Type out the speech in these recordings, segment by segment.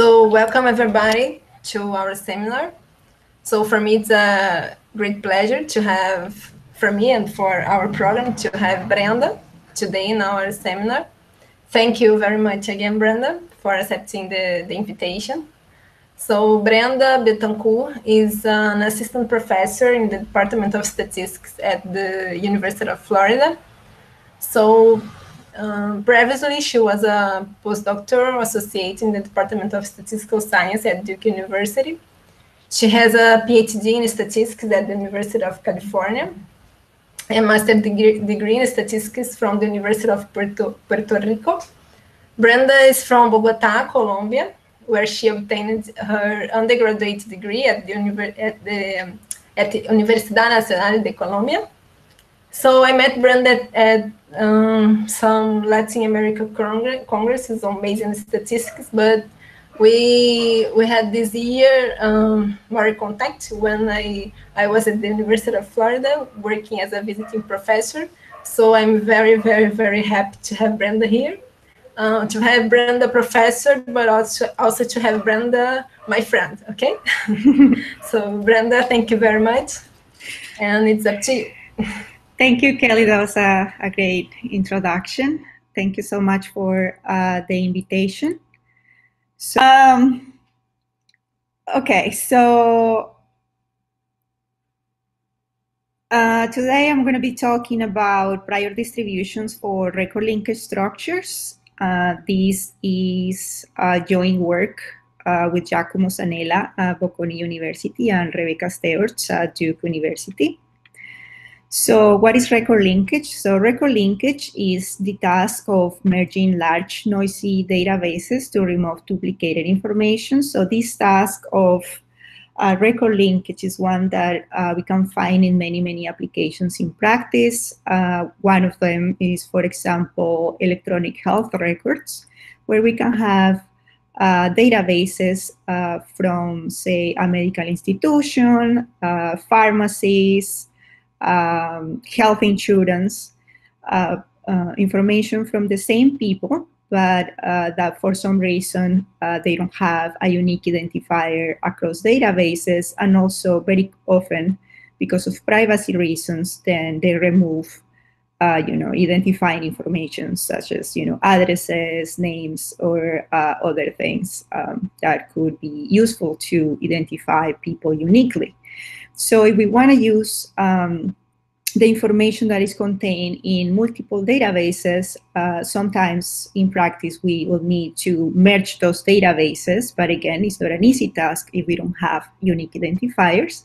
So welcome everybody to our seminar. So for me, it's a great pleasure to have, for me and for our program, to have Brenda today in our seminar. Thank you very much again, Brenda, for accepting the, the invitation. So Brenda Betancourt is an assistant professor in the Department of Statistics at the University of Florida. So um, previously, she was a postdoctoral associate in the Department of Statistical Science at Duke University. She has a PhD in statistics at the University of California, a master's degree, in statistics from the University of Puerto, Puerto Rico. Brenda is from Bogota, Colombia, where she obtained her undergraduate degree at the, at the, at the Universidad Nacional de Colombia. So I met Brenda at um, some Latin America congresses on statistics, but we we had this year um, more contact when I I was at the University of Florida working as a visiting professor. So I'm very very very happy to have Brenda here, uh, to have Brenda professor, but also also to have Brenda my friend. Okay, so Brenda, thank you very much, and it's up to you. Thank you, Kelly. That was a, a great introduction. Thank you so much for uh, the invitation. So, um, okay, so uh, today I'm going to be talking about prior distributions for record linkage structures. Uh, this is joint work uh, with Giacomo Zanella at Bocconi University and Rebecca Steorts at Duke University. So what is record linkage? So record linkage is the task of merging large noisy databases to remove duplicated information. So this task of uh, record linkage is one that uh, we can find in many, many applications in practice. Uh, one of them is, for example, electronic health records, where we can have uh, databases uh, from, say, a medical institution, uh, pharmacies, um, health insurance uh, uh, information from the same people, but uh, that for some reason uh, they don't have a unique identifier across databases, and also very often because of privacy reasons, then they remove. Uh, you know, identifying information such as you know addresses, names, or uh, other things um, that could be useful to identify people uniquely. So if we want to use um, the information that is contained in multiple databases, uh, sometimes in practice we will need to merge those databases, but again, it's not an easy task if we don't have unique identifiers.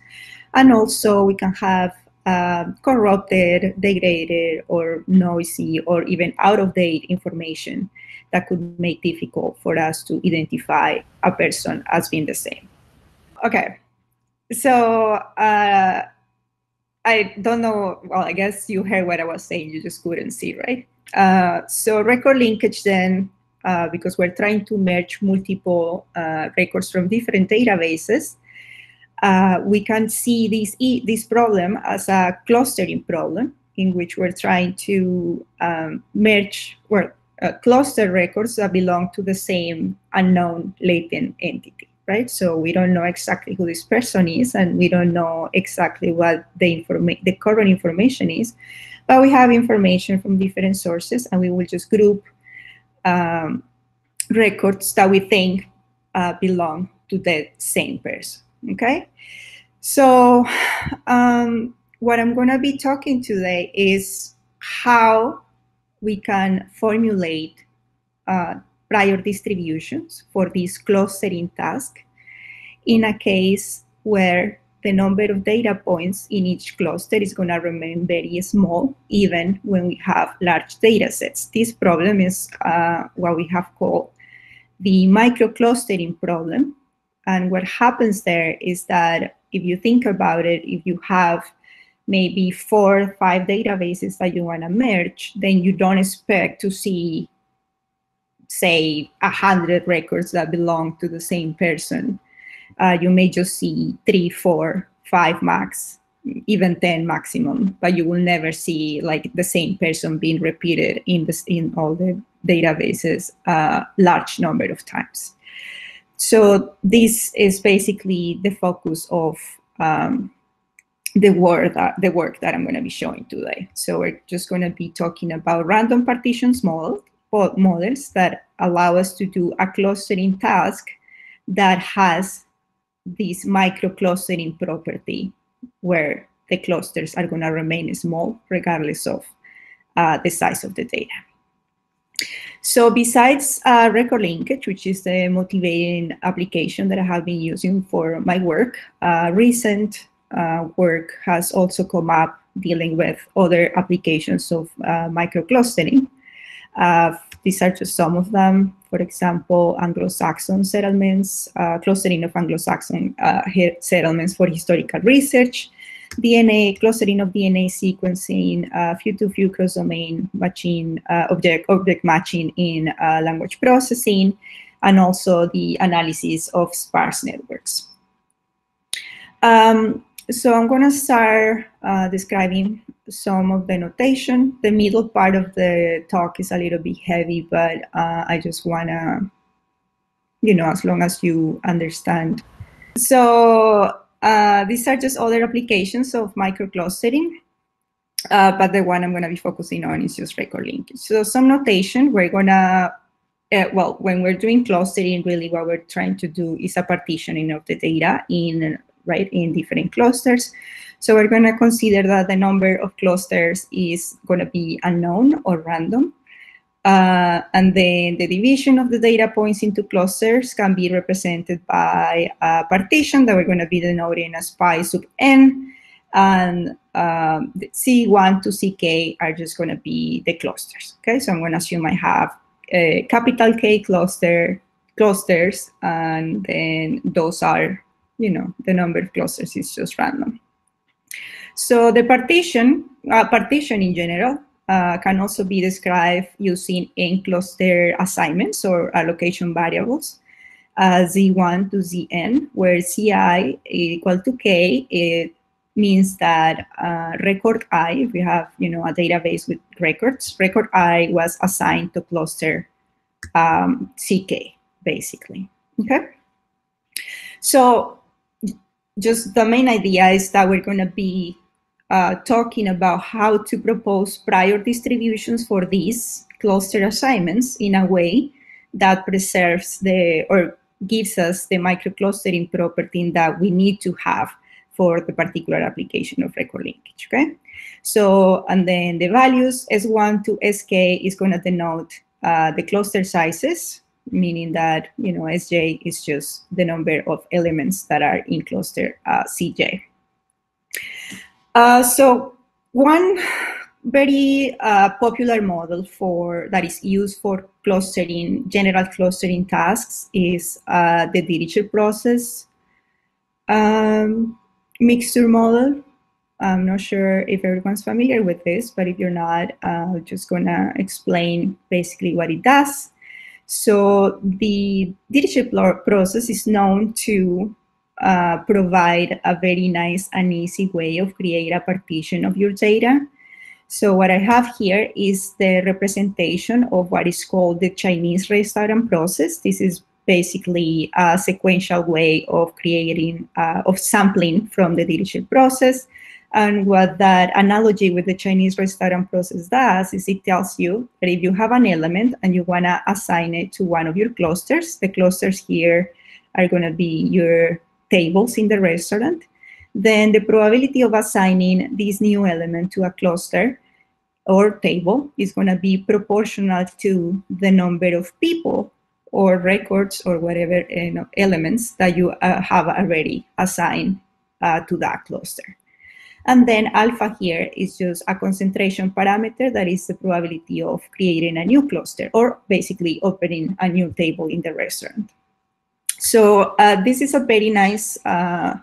And also we can have uh, corrupted, degraded, or noisy, or even out-of-date information that could make difficult for us to identify a person as being the same. Okay, so uh, I don't know. Well, I guess you heard what I was saying. You just couldn't see, right? Uh, so record linkage then, uh, because we're trying to merge multiple uh, records from different databases, uh, we can see this, this problem as a clustering problem in which we're trying to um, merge well, uh, cluster records that belong to the same unknown latent entity right? So we don't know exactly who this person is, and we don't know exactly what the informa- the current information is, but we have information from different sources, and we will just group um, records that we think uh, belong to the same person. Okay, so um, what I'm going to be talking today is how we can formulate uh, prior distributions for this clustering task in a case where the number of data points in each cluster is going to remain very small, even when we have large data sets. This problem is uh, what we have called the microclustering problem. And what happens there is that if you think about it, if you have maybe four or five databases that you want to merge, then you don't expect to see say, a 100 records that belong to the same person. Uh, you may just see three, four, five max, even 10 maximum, but you will never see like the same person being repeated in, this, in all the databases a uh, large number of times. So this is basically the focus of um, the work that the work that I'm going to be showing today. So we're just going to be talking about random partitions model, models that allow us to do a clustering task that has this micro clustering property where the clusters are going to remain small regardless of uh, the size of the data. So besides uh, record linkage, which is the motivating application that I have been using for my work, uh, recent uh, work has also come up dealing with other applications of uh, microclustering. Uh, these are just some of them. For example, Anglo-Saxon settlements, uh, clustering of Anglo-Saxon settlements for historical research, DNA, clustering of DNA sequencing, uh, few-to-few cross-domain matching, uh, object, object matching in uh, language processing, and also the analysis of sparse networks. Um, so I'm going to start uh, describing some of the notation. The middle part of the talk is a little bit heavy, but uh, I just want to, you know, as long as you understand. So uh, these are just other applications of microclustering, uh, but the one I'm going to be focusing on is just record linkage. So some notation, we're going to, uh, well, when we're doing clustering, really what we're trying to do is a partitioning of the data in right, in different clusters. So we're going to consider that the number of clusters is going to be unknown or random. Uh, and then the division of the data points into clusters can be represented by a partition that we're going to be denoting as pi sub n. And um, C1 to CK are just going to be the clusters. Okay, so I'm going to assume I have a capital K cluster clusters, and then those are you know, the number of clusters is just random. So the partition, uh, partition in general, uh, can also be described using n-cluster assignments or allocation variables, uh, z1 to zn, where ci equal to k, it means that uh, record i, we have you know a database with records, record i was assigned to cluster um, ck, basically. Okay. So just the main idea is that we're going to be uh, talking about how to propose prior distributions for these cluster assignments in a way that preserves the or gives us the microclustering property that we need to have for the particular application of record linkage, okay? So, and then the values S1 to SK is going to denote uh, the cluster sizes meaning that you know Sj is just the number of elements that are in cluster uh, Cj. Uh, so one very uh, popular model for that is used for clustering, general clustering tasks is uh, the Dirichlet process um, mixture model. I'm not sure if everyone's familiar with this, but if you're not, I'm just gonna explain basically what it does. So the Dirichlet process is known to uh, provide a very nice and easy way of create a partition of your data. So what I have here is the representation of what is called the Chinese restaurant process. This is basically a sequential way of creating, uh, of sampling from the Dirichlet process and what that analogy with the Chinese restaurant process does is it tells you that if you have an element and you want to assign it to one of your clusters, the clusters here are going to be your tables in the restaurant, then the probability of assigning this new element to a cluster or table is going to be proportional to the number of people or records or whatever you know, elements that you uh, have already assigned uh, to that cluster. And then alpha here is just a concentration parameter that is the probability of creating a new cluster or basically opening a new table in the restaurant. So uh, this is a very nice uh,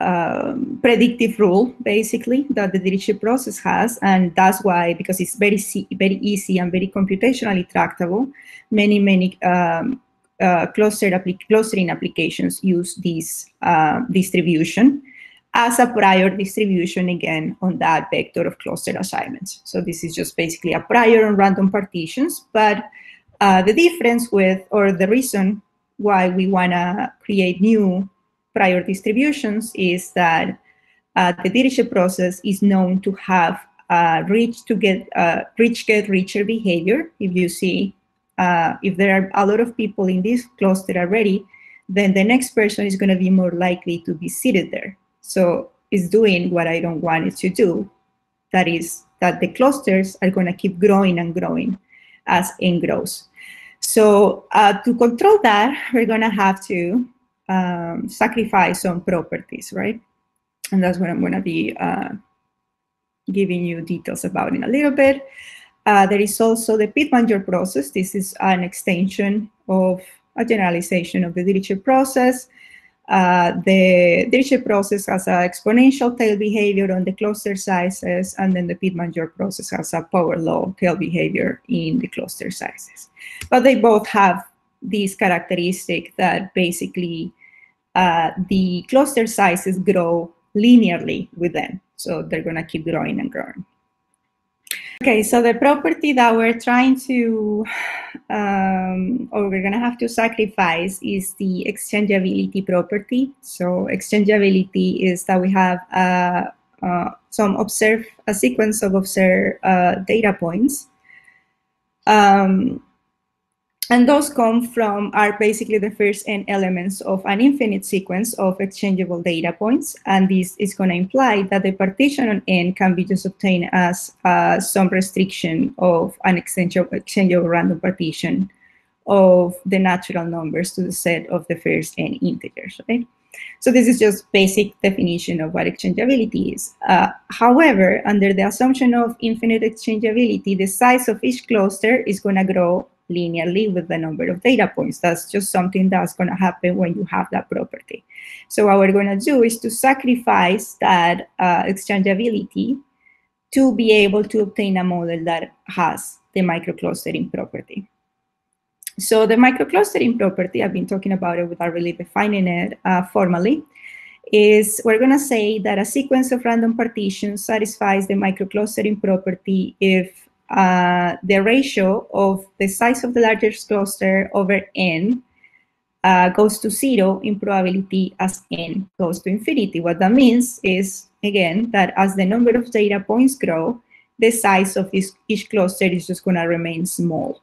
um, predictive rule, basically, that the Dirichlet process has. And that's why, because it's very, very easy and very computationally tractable, many, many um, uh, cluster clustering applications use this uh, distribution as a prior distribution again on that vector of cluster assignments. So this is just basically a prior on random partitions, but uh, the difference with, or the reason why we want to create new prior distributions is that uh, the Dirichlet process is known to have uh, rich to get uh, rich get richer behavior. If you see, uh, if there are a lot of people in this cluster already, then the next person is going to be more likely to be seated there. So it's doing what I don't want it to do. That is that the clusters are going to keep growing and growing as n grows. So uh, to control that, we're going to have to um, sacrifice some properties, right? And that's what I'm going to be uh, giving you details about in a little bit. Uh, there is also the Pitman-Yor process. This is an extension of a generalization of the Dirichlet process. Uh, the Dirichlet process has an exponential tail behavior on the cluster sizes, and then the Pitman-Yor process has a power law tail behavior in the cluster sizes. But they both have this characteristic that basically uh, the cluster sizes grow linearly with them. So they're going to keep growing and growing. Okay, so the property that we're trying to, um, or we're going to have to sacrifice is the exchangeability property. So exchangeability is that we have uh, uh, some observe, a sequence of observed uh, data points. Um, and those come from, are basically the first n elements of an infinite sequence of exchangeable data points. And this is going to imply that the partition on n can be just obtained as uh, some restriction of an exchangeable, exchangeable random partition of the natural numbers to the set of the first n integers, right? So this is just basic definition of what exchangeability is. Uh, however, under the assumption of infinite exchangeability, the size of each cluster is going to grow linearly with the number of data points. That's just something that's going to happen when you have that property. So what we're going to do is to sacrifice that uh, exchangeability to be able to obtain a model that has the microclustering property. So the microclustering property, I've been talking about it without really defining it uh, formally, is we're going to say that a sequence of random partitions satisfies the microclustering property if uh, the ratio of the size of the largest cluster over n uh, goes to zero in probability as n goes to infinity. What that means is, again, that as the number of data points grow, the size of each, each cluster is just going to remain small.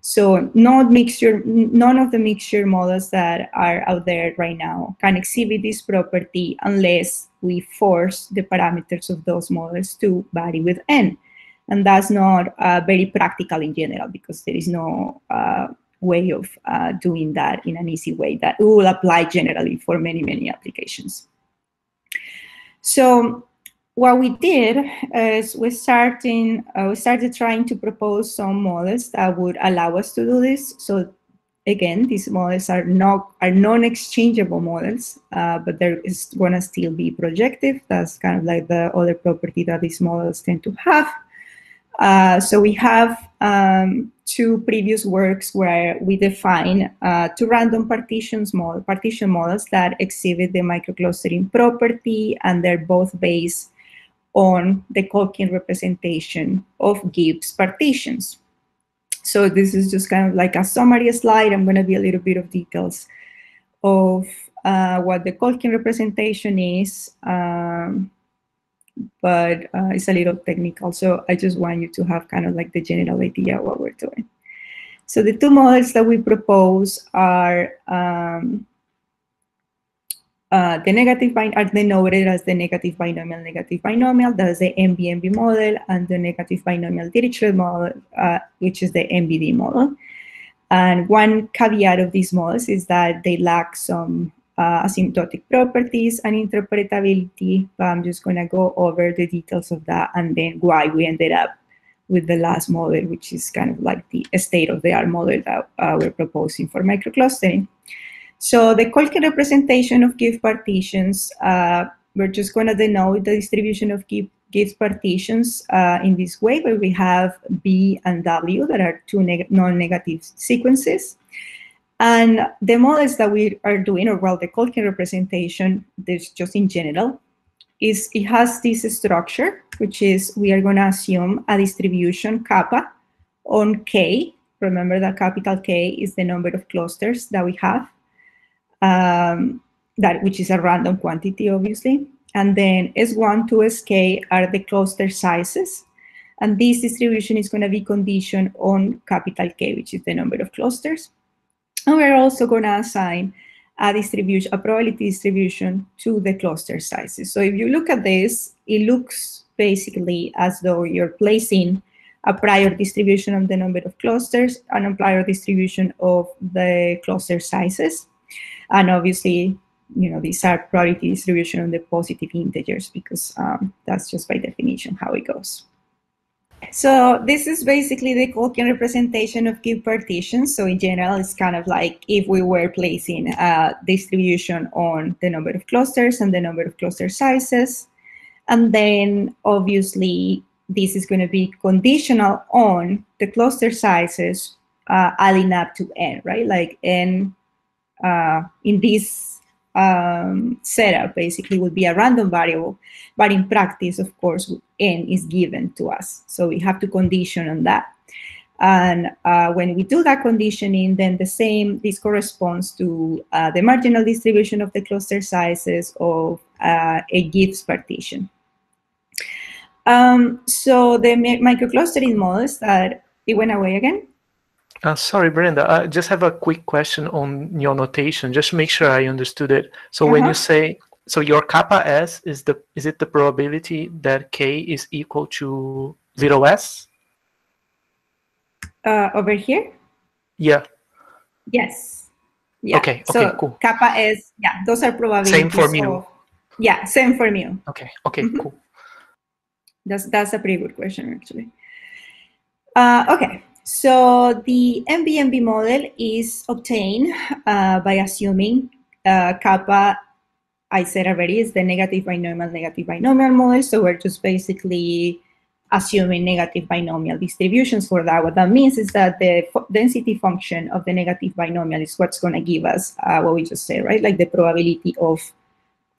So not mixture, none of the mixture models that are out there right now can exhibit this property unless we force the parameters of those models to vary with n. And that's not uh, very practical in general because there is no uh, way of uh, doing that in an easy way that will apply generally for many, many applications. So what we did is we starting uh, we started trying to propose some models that would allow us to do this. So again, these models are not are non-exchangeable models, uh, but there is going to still be projective. That's kind of like the other property that these models tend to have. Uh, so we have um, two previous works where we define uh, two random partitions model, partition models that exhibit the microclustering property, and they're both based on the Kolchin representation of Gibbs partitions. So this is just kind of like a summary slide. I'm going to be a little bit of details of uh, what the Kolchin representation is. Um, but uh, it's a little technical. So I just want you to have kind of like the general idea what we're doing. So the two models that we propose are um, uh, the negative are denoted as the negative binomial negative binomial, that's the NBNB model, and the negative binomial Dirichlet model, uh, which is the NBD model. And one caveat of these models is that they lack some uh, asymptotic properties and interpretability. I'm just going to go over the details of that and then why we ended up with the last model, which is kind of like the state-of-the-art model that uh, we're proposing for microclustering. So the Kolchin representation of Gibbs partitions, uh, we're just going to denote the distribution of Gibbs partitions uh, in this way, where we have B and W that are two non-negative sequences. And the models that we are doing, or well, the Kolchin representation, this just in general, is it has this structure, which is we are going to assume a distribution kappa on K. Remember that capital K is the number of clusters that we have. um, that which is a random quantity, obviously. And then S1 to Sk are the cluster sizes. And this distribution is going to be conditioned on capital K, which is the number of clusters. And we're also going to assign a distribution, a probability distribution to the cluster sizes. So if you look at this, it looks basically as though you're placing a prior distribution of the number of clusters and a prior distribution of the cluster sizes. And obviously, you know, these are probability distribution on the positive integers because um, that's just by definition how it goes. So this is basically the Kolchin representation of cube partitions. So in general, it's kind of like if we were placing a distribution on the number of clusters and the number of cluster sizes. And then obviously this is going to be conditional on the cluster sizes uh, adding up to n, right? Like n uh, in this um, setup basically would be a random variable, but in practice, of course, n is given to us. So we have to condition on that. And uh, when we do that conditioning, then the same, this corresponds to uh, the marginal distribution of the cluster sizes of uh, a Gibbs partition. Um, so the microclustering models that it went away again. Uh, sorry, Brenda. I just have a quick question on your notation, just to make sure I understood it. So uh -huh. when you uh-huh. say, so your kappa s is the is it the probability that k is equal to zero s? Uh, over here. Yeah. Yes. Yeah. Okay. So okay. Cool. Kappa s. Yeah. Those are probabilities. Same for mu. Of, yeah. Same for mu. Okay. Okay. Mm -hmm. Cool. That's that's a pretty good question actually. Uh, okay, so the NBNB model is obtained uh, by assuming uh, kappa. I said already is the negative binomial negative binomial model. So we're just basically assuming negative binomial distributions for that. What that means is that the density function of the negative binomial is what's going to give us uh, what we just said, right? Like the probability of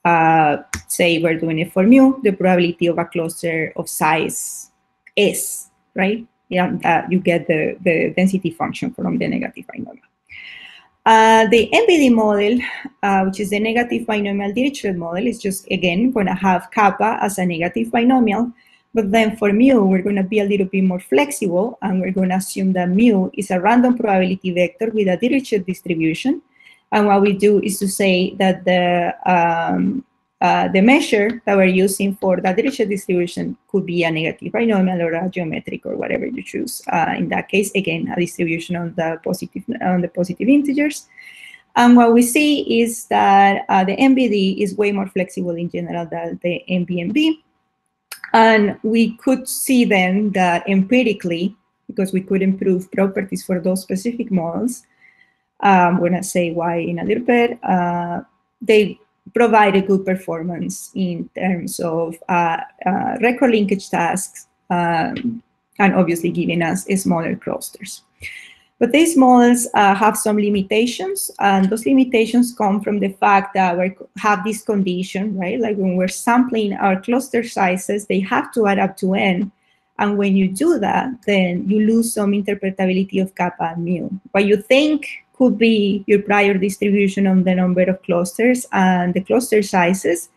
uh, say we're doing it for mu, the probability of a cluster of size S, right? Yeah, uh, you get the, the density function from the negative binomial. Uh, the NBD model, uh, which is the negative binomial Dirichlet model, is just, again, going to have kappa as a negative binomial. But then for mu, we're going to be a little bit more flexible, and we're going to assume that mu is a random probability vector with a Dirichlet distribution. And what we do is to say that the um, uh, the measure that we're using for the Dirichlet distribution could be a negative binomial or a geometric or whatever you choose. Uh, in that case, again, a distribution on the positive on the positive integers. And what we see is that uh, the NBD is way more flexible in general than the NBNB. And we could see then that empirically, because we could improve properties for those specific models, um, I'm going to say why in a little bit. Uh, they provide a good performance in terms of uh, uh, record linkage tasks um, and obviously giving us smaller clusters. But these models uh, have some limitations, and those limitations come from the fact that we have this condition, right? Like when we're sampling our cluster sizes, they have to add up to n. And when you do that, then you lose some interpretability of kappa and mu. What you think could be your prior distribution on the number of clusters and the cluster sizes.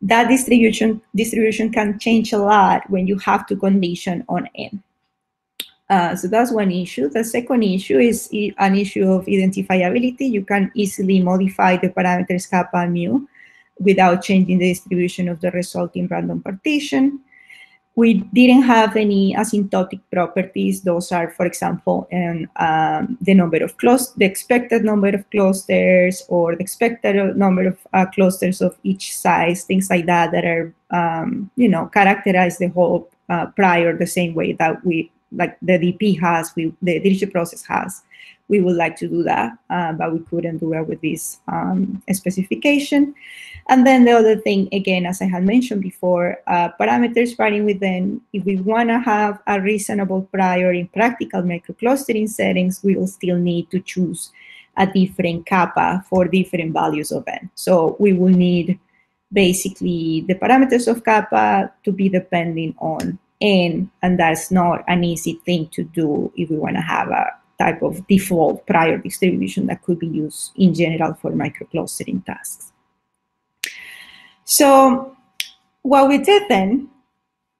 That distribution, distribution can change a lot when you have to condition on n. Uh, so that's one issue. The second issue is an issue of identifiability. You can easily modify the parameters kappa and mu without changing the distribution of the resulting random partition. We didn't have any asymptotic properties. Those are, for example, in, um, the number of clusters, the expected number of clusters, or the expected number of uh, clusters of each size, things like that, that are, um, you know, characterize the whole uh, prior the same way that we, like the DP has, we, the Dirichlet process has. We would like to do that, uh, but we couldn't do it with this um, specification. And then the other thing, again, as I had mentioned before, uh, parameters varying within, if we want to have a reasonable prior in practical microclustering settings, we will still need to choose a different kappa for different values of n. So we will need basically the parameters of kappa to be depending on n, and that's not an easy thing to do if we want to have a type of default prior distribution that could be used in general for microclustering tasks. So what we did then,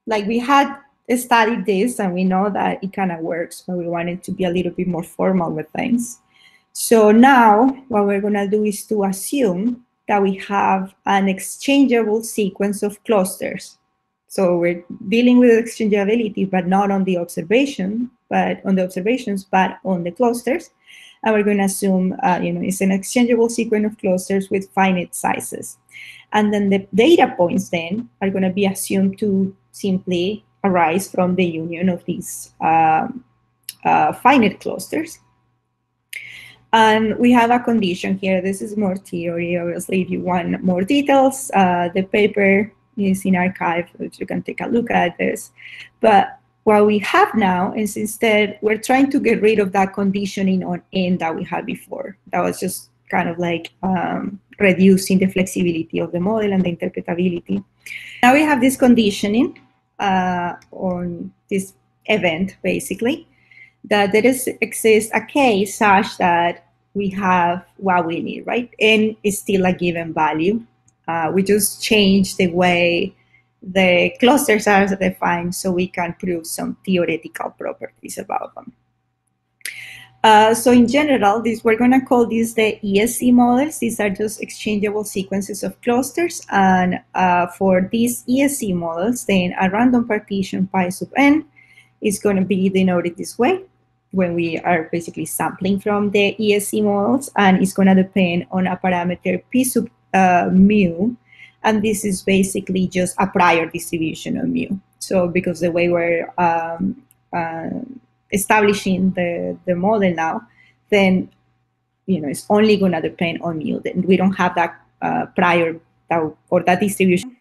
like we had studied this and we know that it kind of works, but we wanted to be a little bit more formal with things. So now what we're going to do is to assume that we have an exchangeable sequence of clusters. So we're dealing with exchangeability, but not on the observation, but on the observations, but on the clusters. And we're going to assume, uh, you know, it's an exchangeable sequence of clusters with finite sizes. And then the data points then are going to be assumed to simply arise from the union of these um, uh, finite clusters. And we have a condition here. This is more theory. Obviously, if you want more details, uh, the paper is in arXiv, which you can take a look at this. But what we have now is instead, we're trying to get rid of that conditioning on n that we had before. That was just kind of like um, reducing the flexibility of the model and the interpretability. Now we have this conditioning uh, on this event, basically, that there is exists a case such that we have what we need, right? N is still a given value. Uh, we just change the way the clusters are defined so we can prove some theoretical properties about them. Uh, so in general, this we're going to call these the ESC models. These are just exchangeable sequences of clusters. And uh, for these ESC models, then a random partition pi sub n is going to be denoted this way when we are basically sampling from the ESC models. And it's going to depend on a parameter p sub uh, mu. And this is basically just a prior distribution of mu. So because the way we're um, uh, establishing the, the model now, then you know it's only going to depend on mu. Then we don't have that uh, prior that, or that distribution.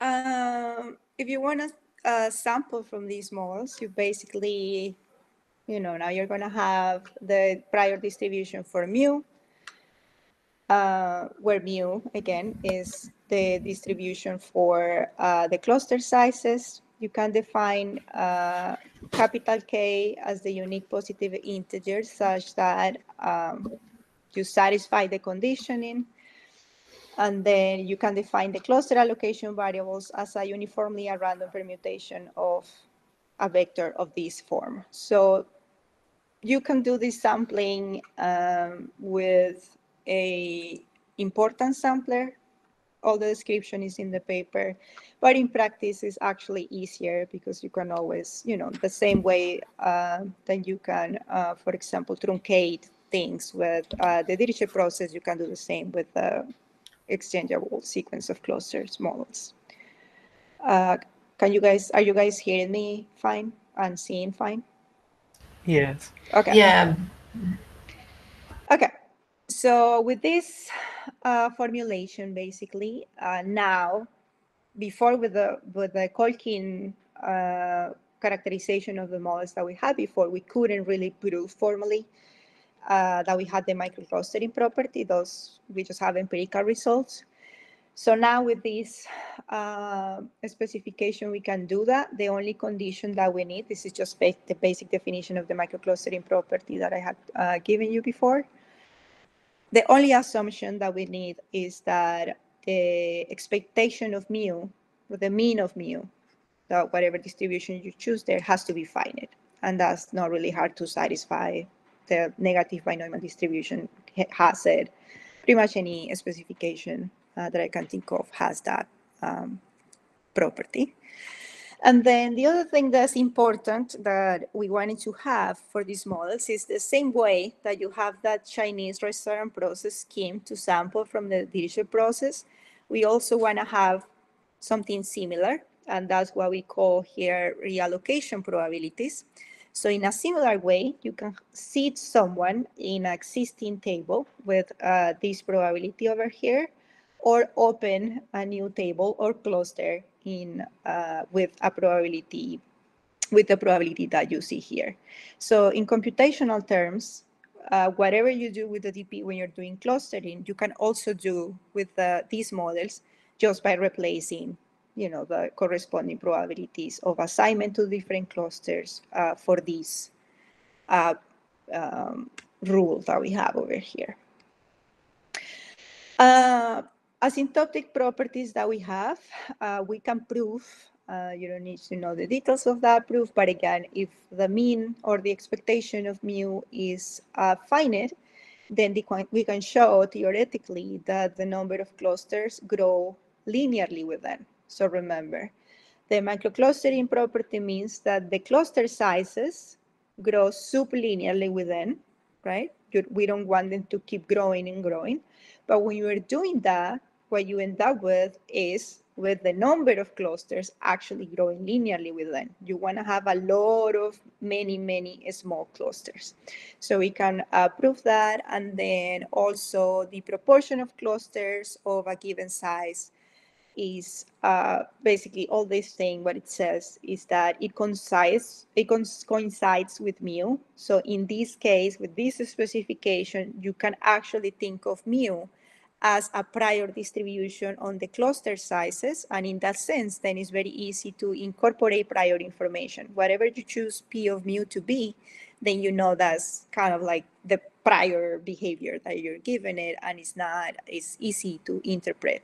Um, if you want to sample from these models, you basically, you know, now you're going to have the prior distribution for mu, uh, where mu again is the distribution for uh, the cluster sizes you can define uh, capital K as the unique positive integer such that um, you satisfy the conditioning. And then you can define the cluster allocation variables as a uniformly a random permutation of a vector of this form. So you can do this sampling um, with a importance sampler all the description is in the paper but in practice it's actually easier because you can always you know the same way uh, that you can uh, for example truncate things with uh, the Dirichlet process you can do the same with the exchangeable sequence of clusters models. Uh, can you guys are you guys hearing me fine and seeing fine? Yes. Okay. Yeah. Okay so with this uh, formulation, basically, uh, now, before with the with the Kolchin uh, characterization of the models that we had before, we couldn't really prove formally uh, that we had the microclustering property. Those we just have empirical results. So now with this uh, specification, we can do that. The only condition that we need, this is just the basic definition of the microclustering property that I had uh, given you before the only assumption that we need is that the expectation of mu, or the mean of mu, that whatever distribution you choose there has to be finite. And that's not really hard to satisfy. The negative binomial distribution has it. Pretty much any specification uh, that I can think of has that um, property. And then the other thing that's important that we wanted to have for these models is the same way that you have that Chinese restaurant process scheme to sample from the Dirichlet process. We also want to have something similar, and that's what we call here reallocation probabilities. So in a similar way, you can seed someone in an existing table with uh, this probability over here, or open a new table or cluster in uh, with a probability with the probability that you see here. So in computational terms, uh, whatever you do with the DP when you're doing clustering, you can also do with uh, these models just by replacing, you know, the corresponding probabilities of assignment to different clusters uh, for these uh, um, rule that we have over here. Asymptotic properties that we have, uh, we can prove, uh, you don't need to know the details of that proof, but again, if the mean or the expectation of mu is uh, finite, then the, we can show theoretically that the number of clusters grow linearly within. So remember, the microclustering property means that the cluster sizes grow sublinearly within, right? We don't want them to keep growing and growing. But when you are doing that, what you end up with is with the number of clusters actually growing linearly within. You want to have a lot of many, many small clusters. So we can uh, prove that. And then also the proportion of clusters of a given size is uh, basically all this thing, what it says is that it coincides, it coincides with mu. So in this case, with this specification, you can actually think of mu as a prior distribution on the cluster sizes. And in that sense, then it's very easy to incorporate prior information. Whatever you choose P of mu to be, then you know that's kind of like the prior behavior that you're given it, and it's not, it's easy to interpret.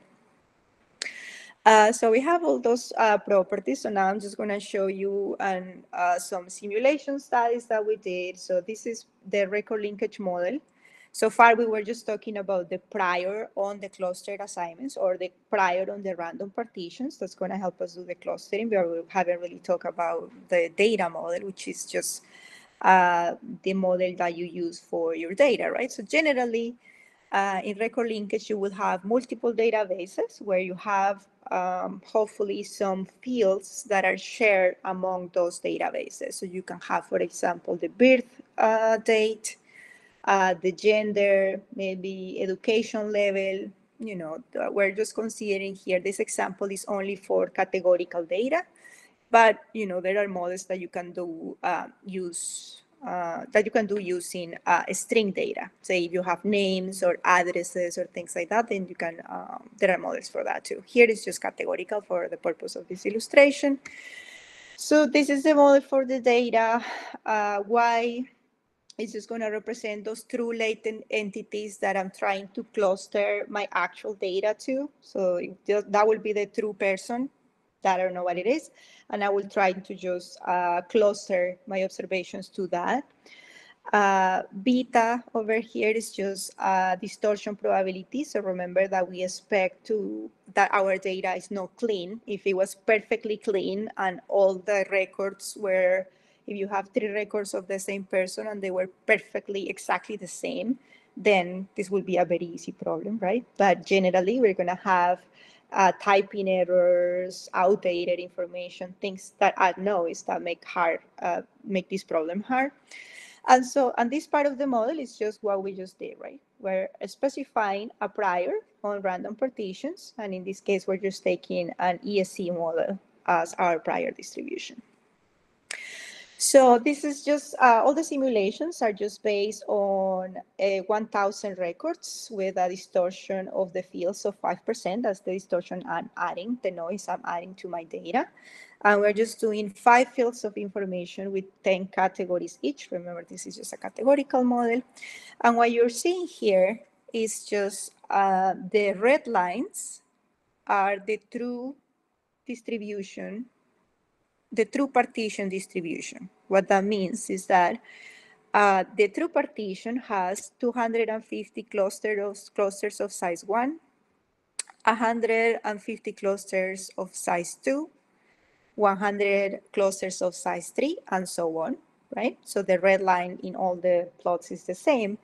Uh, so we have all those uh, properties. So now I'm just going to show you um, uh, some simulation studies that we did. So this is the record linkage model. So far, we were just talking about the prior on the clustered assignments or the prior on the random partitions. That's going to help us do the clustering. but We haven't really talked about the data model, which is just uh, the model that you use for your data, right? So generally, uh, in record linkage, you will have multiple databases where you have um, hopefully some fields that are shared among those databases. So you can have, for example, the birth uh, date, uh, the gender, maybe education level, you know, we're just considering here, this example is only for categorical data, but, you know, there are models that you can do uh, use, uh, that you can do using uh, string data. Say if you have names or addresses or things like that, then you can, um, there are models for that too. Here is just categorical for the purpose of this illustration. So this is the model for the data. Uh, why it's just going to represent those true latent entities that I'm trying to cluster my actual data to. So that will be the true person that I don't know what it is. And I will try to just uh, cluster my observations to that. Uh, beta over here is just uh, distortion probability. So remember that we expect to that our data is not clean. If it was perfectly clean and all the records were if you have three records of the same person and they were perfectly exactly the same, then this will be a very easy problem, right? But generally, we're going to have uh, typing errors, outdated information, things that add noise that make hard, uh, make this problem hard. And so, and this part of the model is just what we just did, right? We're specifying a prior on random partitions. And in this case, we're just taking an ESC model as our prior distribution. So this is just, uh, all the simulations are just based on uh, 1,000 records with a distortion of the fields of 5%. That's the distortion I'm adding, the noise I'm adding to my data. And we're just doing five fields of information with 10 categories each. Remember, this is just a categorical model. And what you're seeing here is just uh, the red lines are the true distribution the true partition distribution. What that means is that uh, the true partition has 250 clusters of, clusters of size 1, 150 clusters of size 2, 100 clusters of size 3, and so on, right? So the red line in all the plots is the same.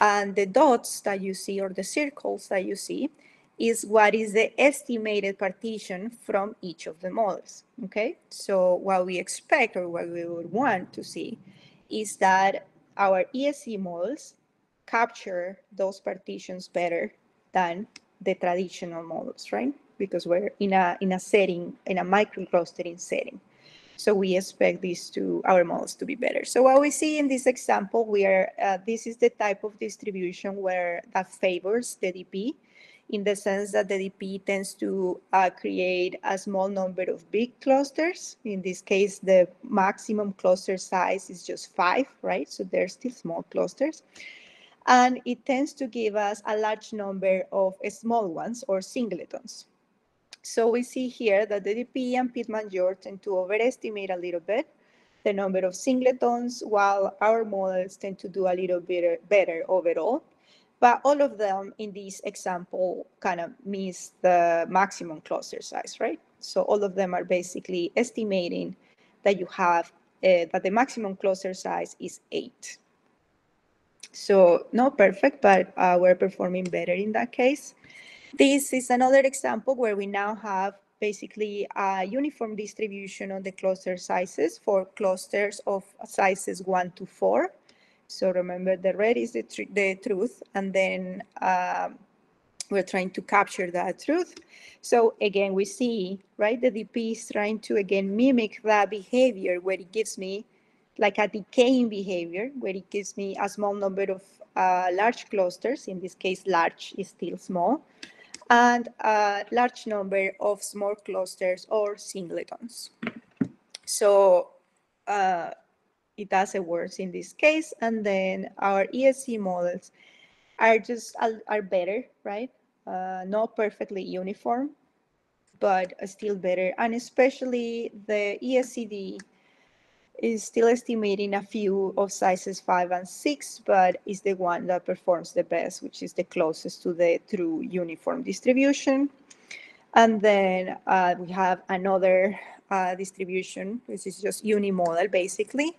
And the dots that you see, or the circles that you see, is what is the estimated partition from each of the models, okay? So what we expect or what we would want to see is that our ESC models capture those partitions better than the traditional models, right? Because we're in a, in a setting, in a micro-clustering setting. So we expect these to our models to be better. So what we see in this example, we are, uh, this is the type of distribution where that favors the DP in the sense that the DP tends to uh, create a small number of big clusters. In this case, the maximum cluster size is just five, right? So they're still small clusters. And it tends to give us a large number of small ones or singletons. So we see here that the DP and Pitman-Yor tend to overestimate a little bit the number of singletons, while our models tend to do a little bit better overall. But all of them in this example kind of miss the maximum cluster size, right? So all of them are basically estimating that you have, uh, that the maximum cluster size is eight. So not perfect, but uh, we're performing better in that case. This is another example where we now have basically a uniform distribution on the cluster sizes for clusters of sizes one to four. So remember the red is the, tr the truth and then um, we're trying to capture that truth. So again, we see, right, the DP is trying to again mimic that behavior where it gives me like a decaying behavior where it gives me a small number of uh, large clusters. In this case, large is still small and a large number of small clusters or singletons. So uh, it doesn't work in this case. And then our ESC models are just are better, right? Uh, not perfectly uniform, but still better. And especially the ESCD is still estimating a few of sizes five and six, but is the one that performs the best, which is the closest to the true uniform distribution. And then uh, we have another uh, distribution, which is just unimodal basically.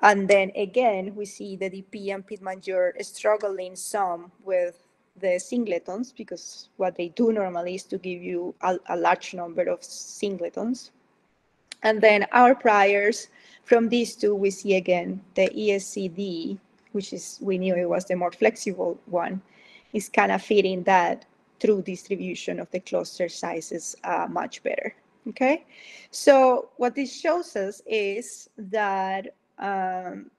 And then again, we see the DP and Pitman-Yor struggling some with the singletons because what they do normally is to give you a, a large number of singletons. And then our priors, from these two, we see again the ESCD, which is, we knew it was the more flexible one, is kind of fitting that true distribution of the cluster sizes uh, much better. Okay, so what this shows us is that um,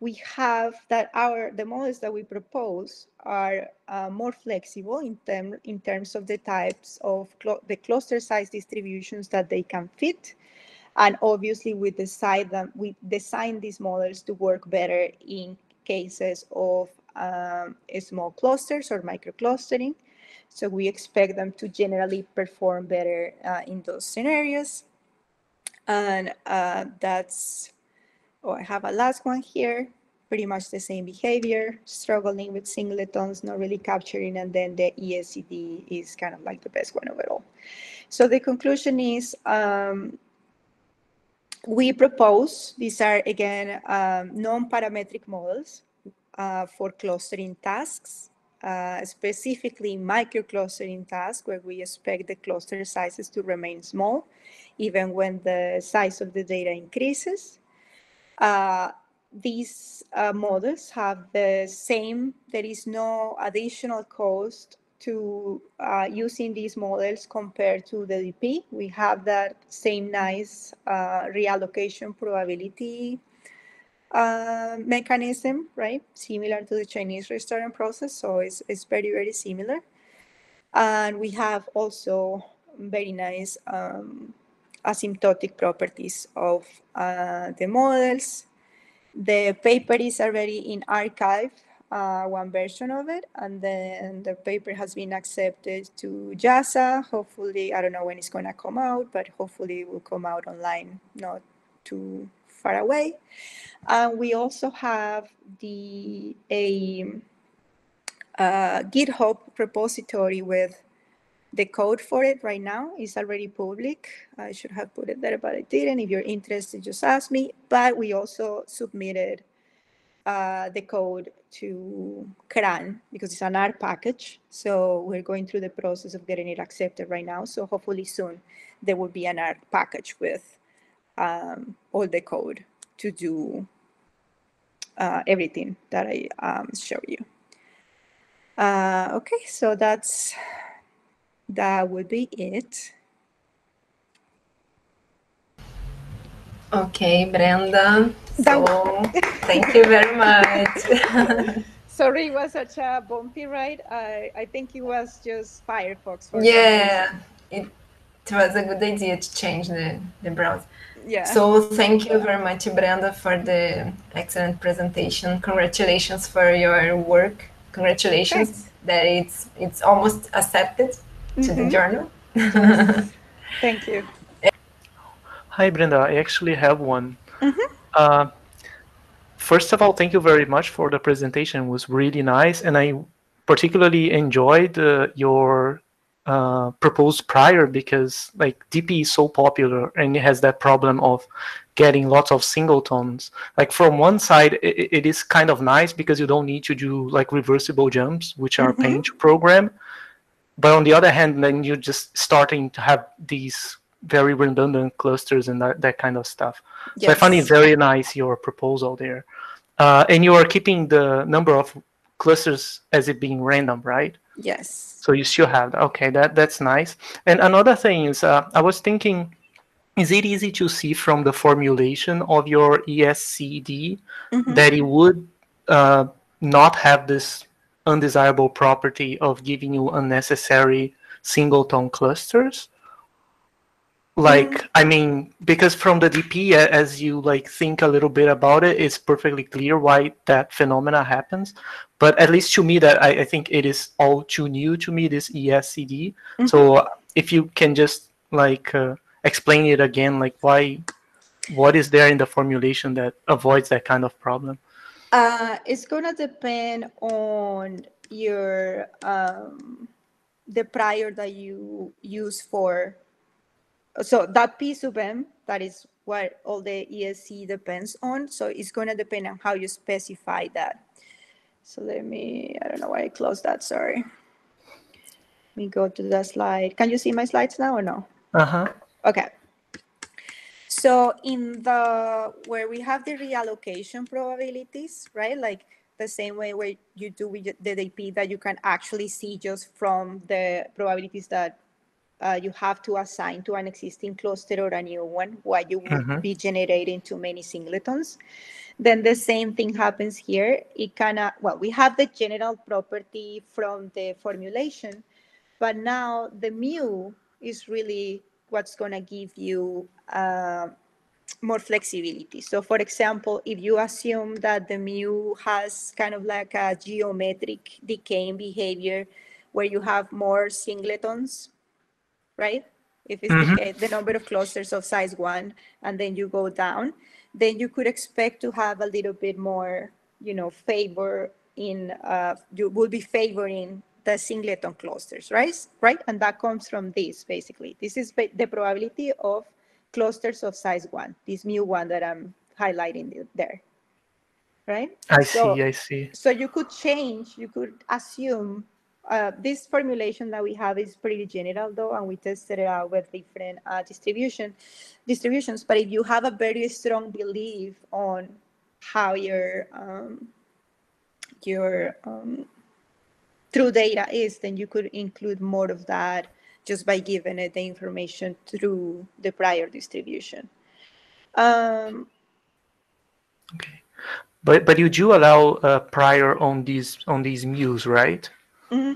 we have that our the models that we propose are uh, more flexible in term in terms of the types of the cluster size distributions that they can fit. And obviously we decide them we design these models to work better in cases of um, small clusters or microclustering so we expect them to generally perform better uh, in those scenarios. And uh, that's Oh, I have a last one here, pretty much the same behavior, struggling with singletons, not really capturing, and then the ESCD is kind of like the best one overall. So the conclusion is um, we propose, these are again um, non-parametric models uh, for clustering tasks, uh, specifically micro-clustering tasks where we expect the cluster sizes to remain small, even when the size of the data increases. Uh, these uh, models have the same, there is no additional cost to uh, using these models compared to the DP. We have that same nice uh, reallocation probability uh, mechanism, right? Similar to the Chinese restaurant process. So it's, it's very, very similar. And we have also very nice um, asymptotic properties of uh, the models. The paper is already in arXiv, uh, one version of it, and then the paper has been accepted to JASA. Hopefully, I don't know when it's going to come out, but hopefully it will come out online not too far away. And we also have the a uh, GitHub repository with the code for it right now is already public. I should have put it there, but I didn't. If you're interested, just ask me. But we also submitted uh, the code to CRAN because it's an R package. So we're going through the process of getting it accepted right now. So hopefully soon there will be an R package with um, all the code to do uh, everything that I um, show you. Uh, okay, so that's that would be it. Okay, Brenda. So thank you very much. Sorry, it was such a bumpy ride. I, I think it was just Firefox. yeah, it, it was a good idea to change the, the browser. Yeah. So thank you very much, Brenda, for the excellent presentation. Congratulations for your work. Congratulations Thanks. that it's it's almost accepted to mm -hmm. the mm-hmm. journal. thank you. Hi, Brenda. I actually have one. Mm -hmm. uh, first of all, thank you very much for the presentation. It was really nice, and I particularly enjoyed uh, your uh, proposed prior because like DP is so popular and it has that problem of getting lots of singletons. Like from one side, it, it is kind of nice because you don't need to do like reversible jumps, which are mm-hmm. pain to program. But on the other hand, then you're just starting to have these very redundant clusters and that, that kind of stuff. Yes. So I find it very nice your proposal there. Uh, and you are keeping the number of clusters as it being random, right? Yes. So you still have that. Okay, that that's nice. And another thing is, uh, I was thinking, is it easy to see from the formulation of your ESCD mm-hmm. that it would uh, not have this undesirable property of giving you unnecessary singleton clusters? like mm. i mean because from the dp as you like think a little bit about it it's perfectly clear why that phenomena happens but at least to me that i, I think it is all too new to me this escd mm-hmm. so if you can just like uh, explain it again like why what is there in the formulation that avoids that kind of problem uh, it's going to depend on your um, the prior that you use for so that piece of m, that is what all the ESC depends on. So it's going to depend on how you specify that. So let me, I don't know why I closed that, sorry. Let me go to the slide. Can you see my slides now or no? Uh-huh. Okay. So in the, where we have the reallocation probabilities, right? Like the same way where you do with the DP that you can actually see just from the probabilities that uh, you have to assign to an existing cluster or a new one while you would mm-hmm. be generating too many singletons. Then the same thing happens here. It kind of, well, we have the general property from the formulation, but now the mu is really what's going to give you uh, more flexibility. So, for example, if you assume that the mu has kind of like a geometric decaying behavior where you have more singletons right? If it's mm-hmm. the, the number of clusters of size one, and then you go down, then you could expect to have a little bit more, you know, favor in, uh, you will be favoring the singleton clusters, right? Right, and that comes from this basically. This is the probability of clusters of size one. This mu one that I'm highlighting there, right? I so, see. I see. So you could change. You could assume uh, this formulation that we have is pretty general though, and we tested it out with different uh, distribution distributions. But if you have a very strong belief on how your um, your um, true data is, then you could include more of that just by giving it the information through the prior distribution. Um, okay, but but you do allow uh, prior on these on these mu's, right? Mm-hmm.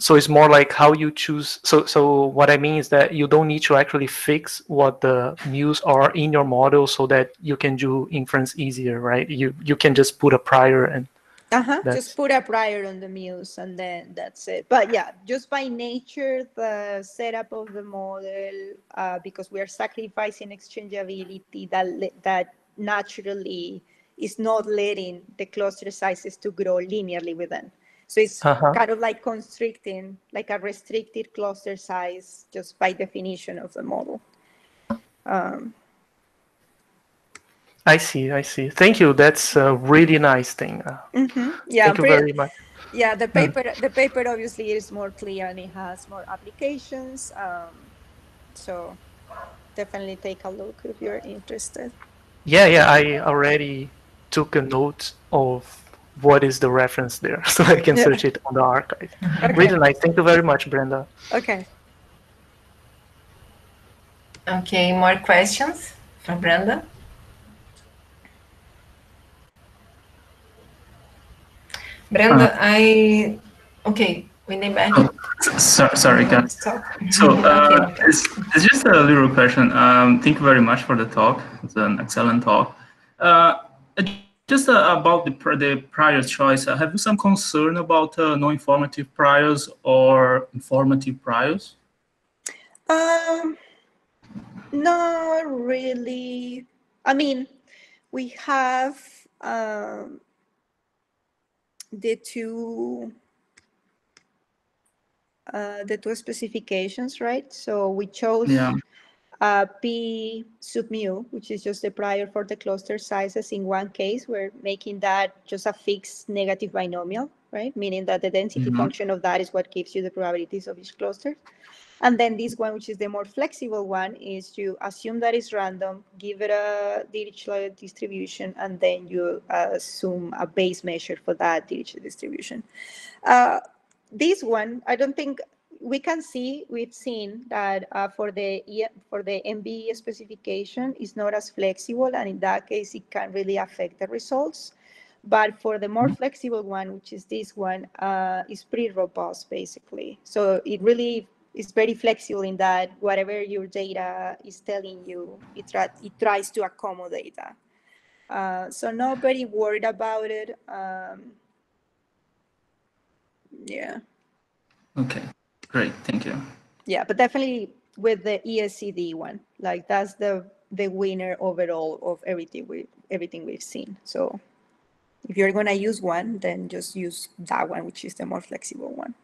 So it's more like how you choose. So so what I mean is that you don't need to actually fix what the mu's are in your model so that you can do inference easier, right? You you can just put a prior and uh-huh. Just put a prior on the mu's and then that's it. But yeah, just by nature, the setup of the model, uh, because we are sacrificing exchangeability, that that naturally is not letting the cluster sizes to grow linearly within. So it's uh-huh. kind of like constricting, like a restricted cluster size, just by definition of the model. Um, I see, I see. Thank you. That's a really nice thing. Mm-hmm. Yeah, thank you very much. Yeah, the paper, mm. the paper obviously is more clear and it has more applications. Um, so definitely take a look if you're interested. Yeah, yeah. I already took a note of what is the reference there so I can yeah. search it on the arXiv. Okay. Really nice. Thank you very much, Brenda. Okay. Okay, more questions from Brenda? Brenda, uh, I okay. We need back. Oh, so, sorry, guys. So uh, okay. it's, it's just a little question. Um, thank you very much for the talk. It's an excellent talk. Uh, just uh, about the, the prior choice, uh, have you some concern about uh, non-informative priors or informative priors? Um, not really. I mean, we have um, the two uh, the two specifications, right? So we chose yeah. uh, P sub mu, which is just the prior for the cluster sizes. In one case, we're making that just a fixed negative binomial, right? Meaning that the density mm -hmm. function of that is what gives you the probabilities of each cluster. And then this one, which is the more flexible one, is you assume that it's random, give it a Dirichlet distribution, and then you assume a base measure for that Dirichlet distribution. Uh, this one, I don't think we can see, we've seen that uh, for the for the MBE specification is not as flexible, and in that case, it can really affect the results. But for the more flexible one, which is this one, uh, is pretty robust, basically. So it really is very flexible in that whatever your data is telling you, it, tra- it tries to accommodate that. Uh, so very worried about it. Um, yeah. Okay, great, thank you. Yeah, but definitely with the ESCD one, like that's the the winner overall of everything we everything we've seen. So if you're gonna use one, then just use that one, which is the more flexible one.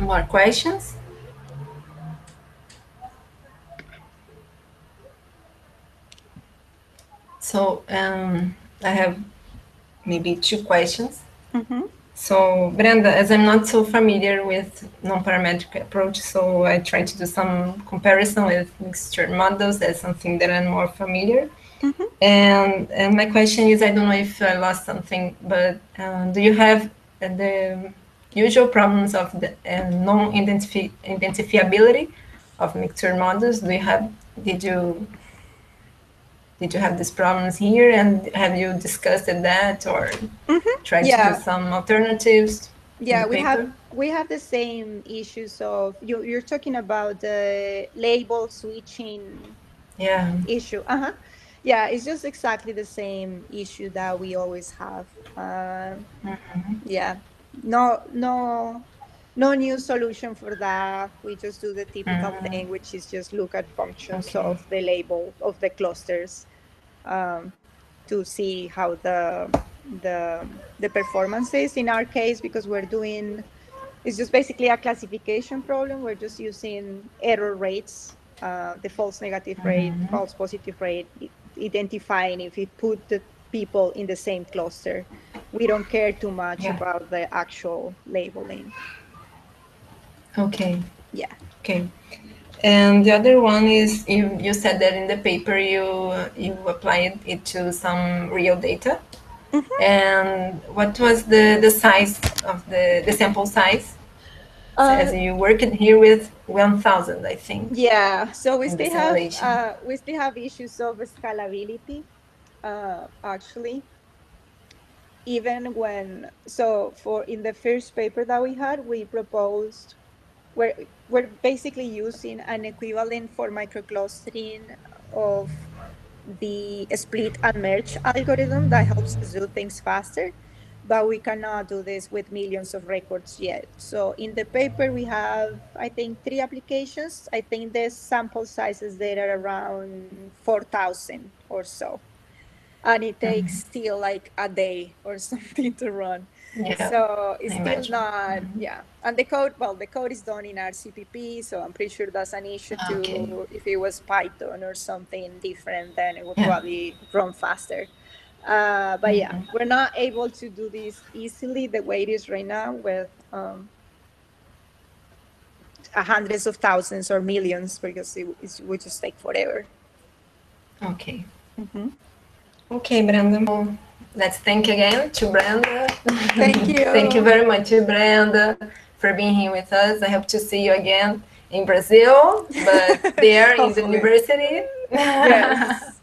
More questions? So um, I have maybe two questions. Mm -hmm. So Brenda, as I'm not so familiar with non-parametric approach, so I try to do some comparison with mixture models. That's something that I'm more familiar. Mm -hmm. And, and my question is, I don't know if I lost something, but uh, do you have the usual problems of the uh, non-identifiability of mixture models. Do you have, did you, did you have these problems here and have you discussed that or mm-hmm. tried yeah. to do some alternatives? Yeah, we have we have the same issues of you you're talking about the label switching yeah issue. Uh-huh. Yeah, it's just exactly the same issue that we always have. Uh, mm-hmm. Yeah, no no no new solution for that we just do the typical mm. thing which is just look at functions okay. of the label of the clusters um, to see how the the the performance is in our case because we're doing it's just basically a classification problem we're just using error rates uh, the false negative rate mm-hmm. false positive rate identifying if we put the people in the same cluster. We don't care too much yeah. about the actual labeling. Okay. Yeah. Okay. And the other one is you, you said that in the paper you you applied it to some real data. Mm-hmm. And what was the, the size of the, the sample size? Uh, As you worked here with 1,000, I think. Yeah, so we still have uh, we still have issues of scalability uh, actually even when so for in the first paper that we had we proposed we're, we're basically using an equivalent for microclustering of the split and merge algorithm that helps us do things faster but we cannot do this with millions of records yet. So in the paper we have i think three applications. I think the sample sizes there are around 4000 or so and it takes mm-hmm. still like a day or something to run. Yeah, so it's still not mm-hmm. yeah and the code well the code is done in rcpp so i'm pretty sure that's an issue okay. too if it was python or something different then it would yeah. probably run faster uh, but yeah mm-hmm. we're not able to do this easily the way it is right now with um, hundreds of thousands or millions because it, it would just take forever okay mm-hmm. Okay, Brenda. Let's thank again to Brenda. Thank you. thank you very much, Brenda, for being here with us. I hope to see you again in Brazil, but there in the university. yes.